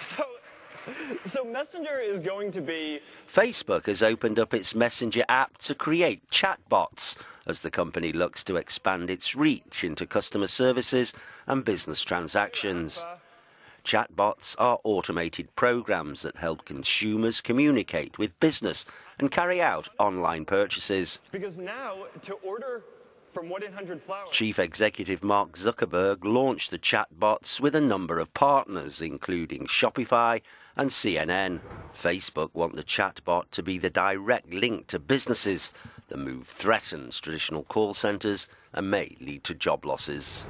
So, so Messenger is going to be. Facebook has opened up its Messenger app to create chatbots as the company looks to expand its reach into customer services and business transactions. Chatbots are automated programs that help consumers communicate with business and carry out online purchases. Because now, to order from 1 800 Flowers. Chief Executive Mark Zuckerberg launched the chatbots with a number of partners, including Shopify and CNN. Facebook want the chatbot to be the direct link to businesses. The move threatens traditional call centres and may lead to job losses.